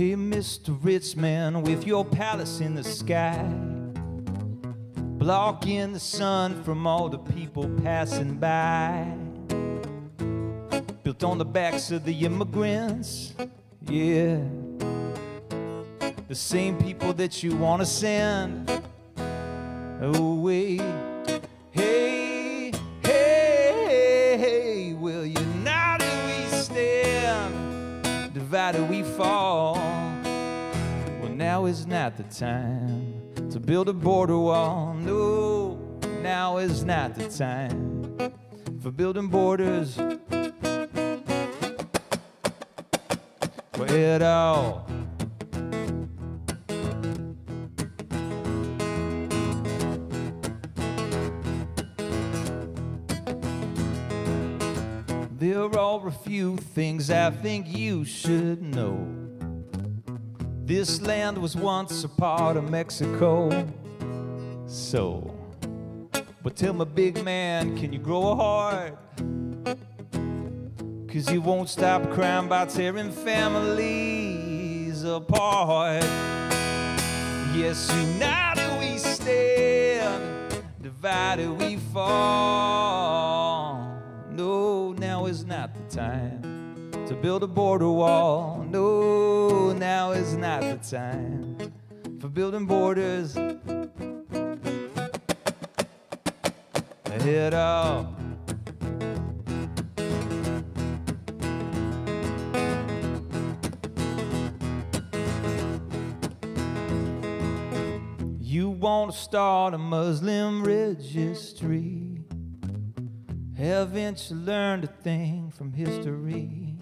Hey, Mr. Rich Man, with your palace in the sky, blocking the sun from all the people passing by. Built on the backs of the immigrants, yeah. The same people that you want to send away. Divided we fall. Well, now is not the time to build a border wall. No, now is not the time for building borders. Well, all. There are a few things I think you should know. This land was once a part of Mexico. So, but tell my big man, can you grow a heart? Cause you won't stop crying by tearing families apart. Yes, united we stand, divided we fall. Is not the time to build a border wall. No, now is not the time for building borders. Head off. You want to start a Muslim registry. Haven't you learned a thing from history?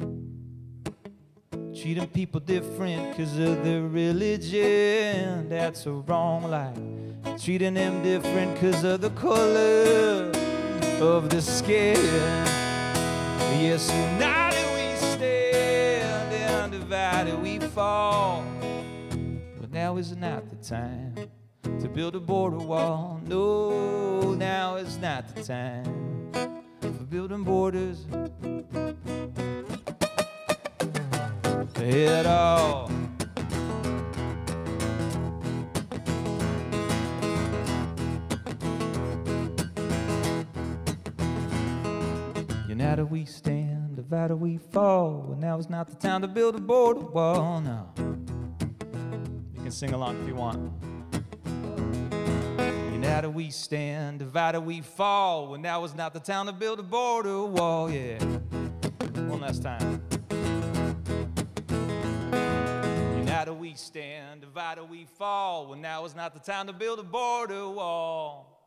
Treating people different because of their religion, that's a wrong life. Treating them different because of the color of the skin. Yes, united we stand and divided we fall. But now is not the time to build a border wall. No, now is not the time building borders at all. United we stand, divided we fall. Well, now is not the time to build a border wall. No. You can sing along if you want. United we stand, divided we fall. When now is not the time to build a border wall. Yeah. One last time. United we stand, divided we fall. When now is not the time to build a border wall.